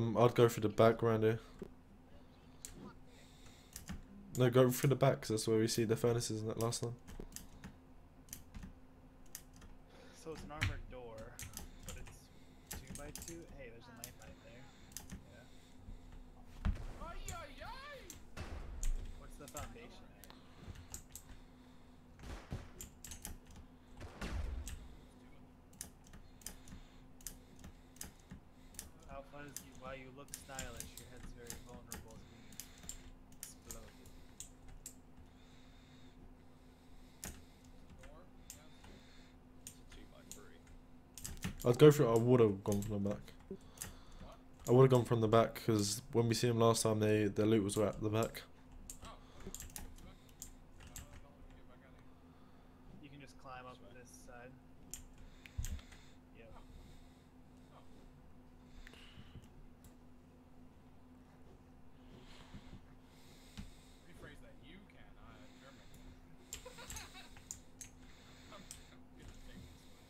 Um, I'd go through the back around here. No, go through the back 'cause that's where we see the furnaces in that last one. So it's an armored door, but it's two by two. Hey, there's a knife right there. Yeah. What's the foundation? Alpha is you, while you look stylish, your head's very vulnerable to being exploded. I'd go for it. I would have gone from the back. I would have gone from the back because when we see them last time, they their loot was right at the back. You can just climb up this side. Yep. Rephrase that. You can. I German. I'm, I'm gonna take this one.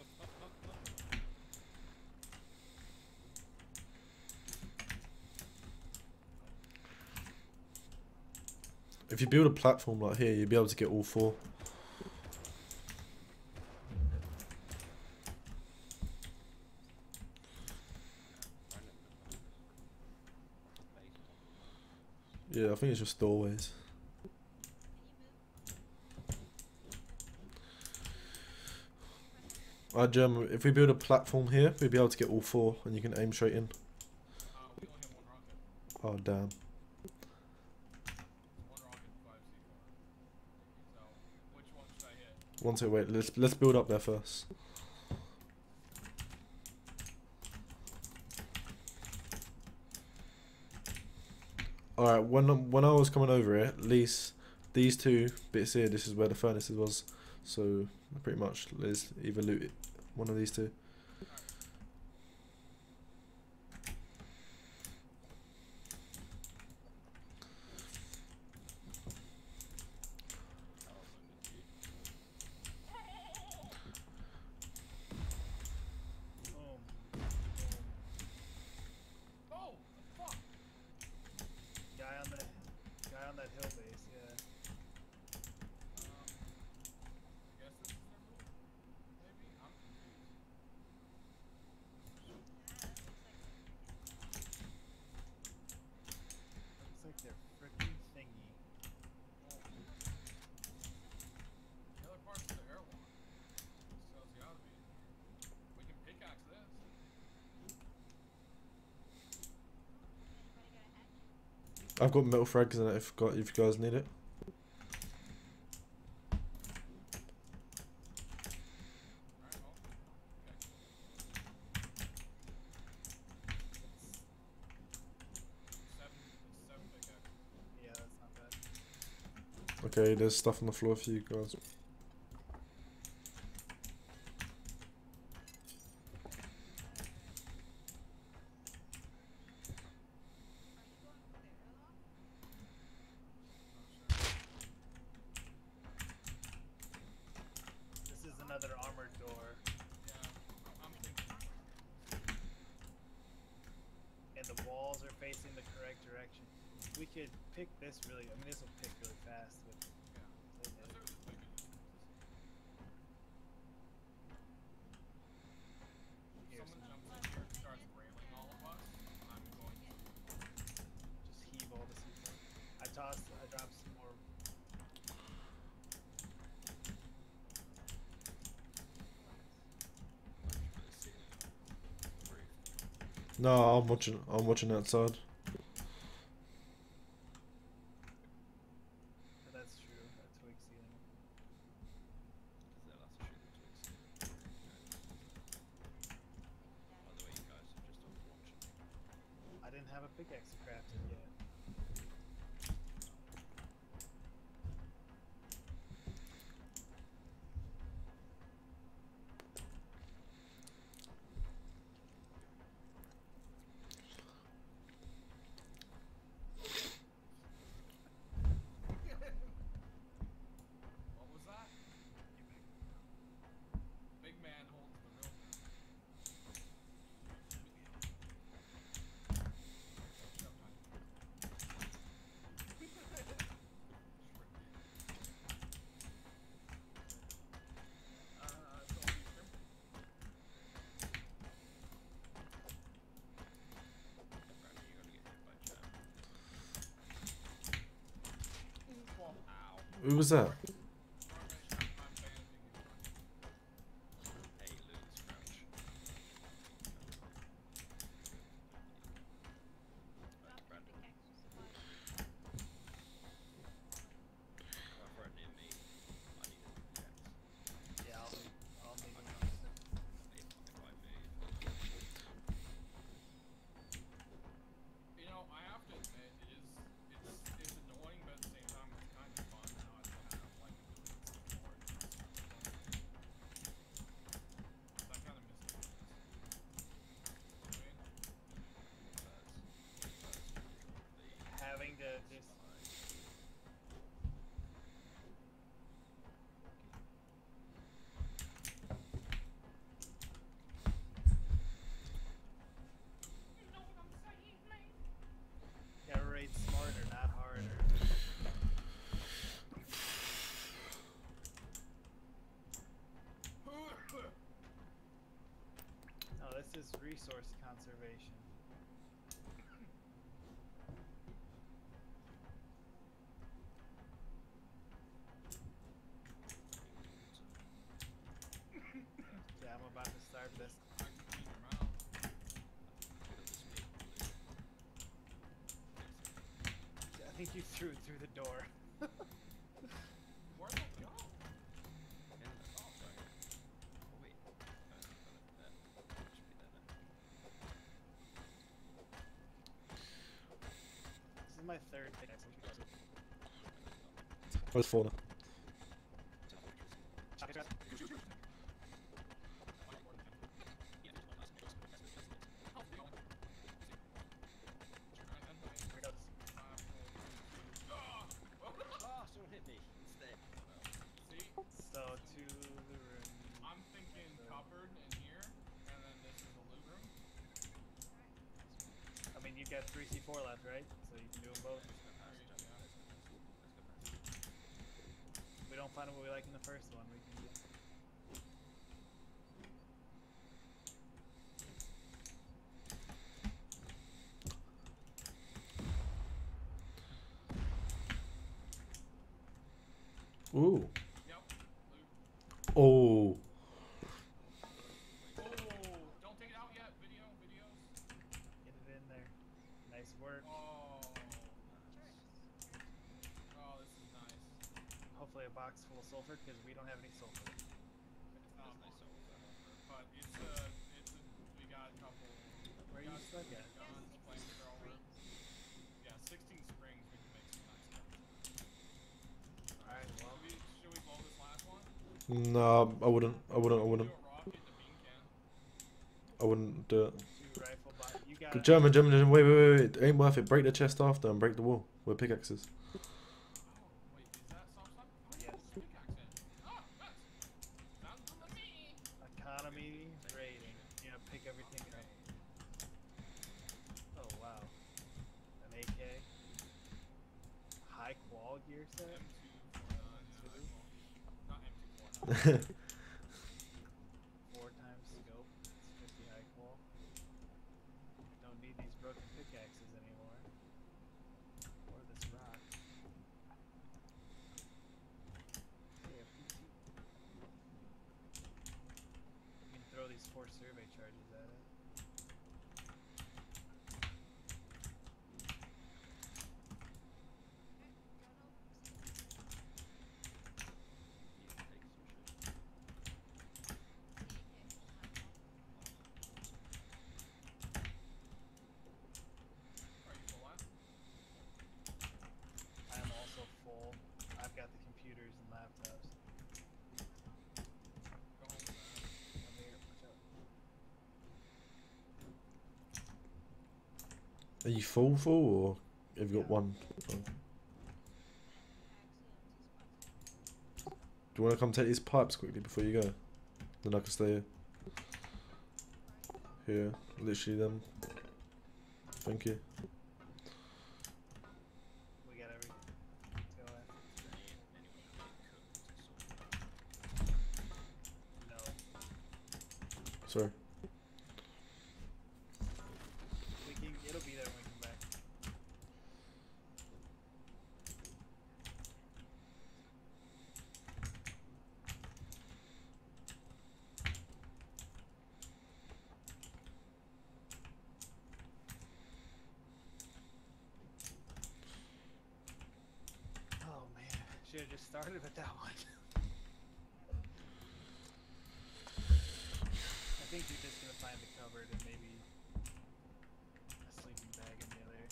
Up, up, up, up. If you build a platform like here, you'll be able to get all four. Yeah, I think it's just doorways. Alright, German, um, if we build a platform here, we'll be able to get all four and you can aim straight in. Oh, we only have one rocket. Oh, damn. One rocket, five C4. So, which one should I hit? One second, wait, let's, let's build up there first. Alright, when when I was coming over here, at least these two bits here, this is where the furnaces was. So pretty much let's either loot it, one of these two. Boom. Oh, fuck! Guy on the guy on that hill base, yeah. Um, I guess this is their move? Maybe? I'm confused. Looks like they're freaking thingy. The other part's the airlock. So it's gotta be. We can pickaxe this. I've got metal frags in it if got if you guys need it. Alright, well. Okay. Seven, seven pickaxes. Yeah, that's not bad. Okay, there's stuff on the floor for you guys. This is another armored door, and the walls are facing the correct direction. We could pick this really. I mean, this will pick really fast. With Let's it. do this. We can just. Here, Someone some- jumps in here and starts railing all of us. I'm going to. just heave all the C4. I tossed. I dropped some more. No, I'm watching. I'm watching outside. That's true. That's weak ceiling. I didn't have a pickaxe crafted yet. What was that? Big man holds the real. Who was that? I'm banishing you. Hey, Luke's crouch. That's Brandon. If right near me, I need a pickaxe. Yeah, I'll be, I'll need one. If, if I move. You know, I have to admit, it is it's it's annoying, but at the same time, it's kind of fun not to have like abilities anymore. I kind of miss it. You know what I mean? That's, that's the Having to just gotta raid smarter, not harder. No, this is resource conservation. Yeah, I'm about to start this. I think you threw it through the door. Where'd that go? Oh, sorry. Oh, wait. Uh, there. Should be there now. This is my third. I go Where's fauna? to- Here it goes. Ah, someone hit me. It's there. See, So to the room. I'm thinking cupboard in here, and then this is the loot room. I mean, you've got three C4 left, right? So you can do them both. If we don't find what we like in the first one, we can. Ooh. Yep. Loot. Oh. Oh, don't take it out yet. Video, videos. Get it in there. Nice work. Oh. Oh, this is nice. Hopefully a box full of sulfur because we don't have any sulfur. It's not much sulfur, but it's a, it's a, we got a couple. Where we you stuck at? Guns, flamethrower. Yeah, 16 springs. We can make some nice guns. Alright, well, Should we, should we blow this last one? Nah, I wouldn't. I wouldn't. I wouldn't. a rocket, the bean can. I wouldn't do it. rifle. You German, German, German. Wait, wait, wait, wait. It ain't worth it. Break the chest after and break the wall with pickaxes. Oh, wait, is that some stuff? Oh, Yes. yeah. Pickaxe in. Oh, nice. Sounds good to me. Economy raiding. Yeah, pick everything up. Oh wow. An AK. High qual gear set. M249, yeah, not M249. Four times scope. It's 50 high qual. Don't need these broken pickaxes anymore. Or this rock. Hey, a PT. You can throw these four survey charges at it. Are you full on? I am also full. I've got the computers and laptops. Go home with that. Come here, watch out. Are you full, full, or have you got one? Do you want to come take these pipes quickly before you go? Then I can stay here. Here, literally them. Thank you. We got everything. Let's go ahead. No. Sorry. We can, it'll be there when we come back. Started with that one. I think you're just gonna find the cupboard and maybe a sleeping bag in the other.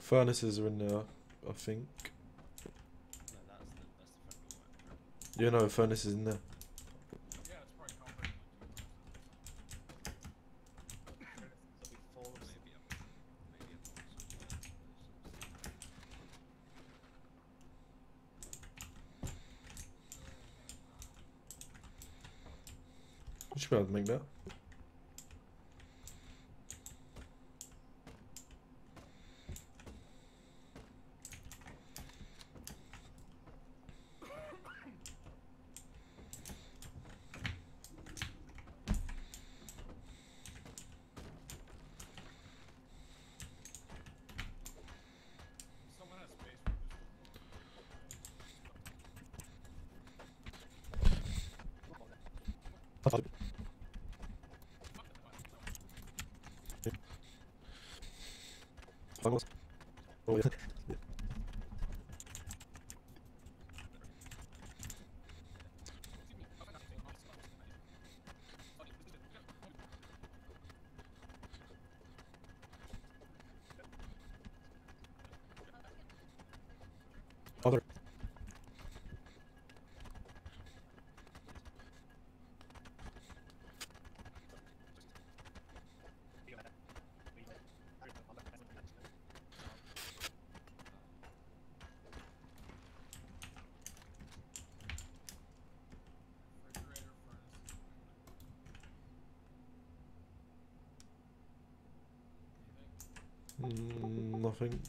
Furnaces are in there, I think. No, that's the that's the front door. Right? You know, furnaces in there. Yeah, it's probably covered in the two It'll be full of Maybe up, maybe up on some, uh, some You should be able to make that. Someone has Vamos. Mm, nothing.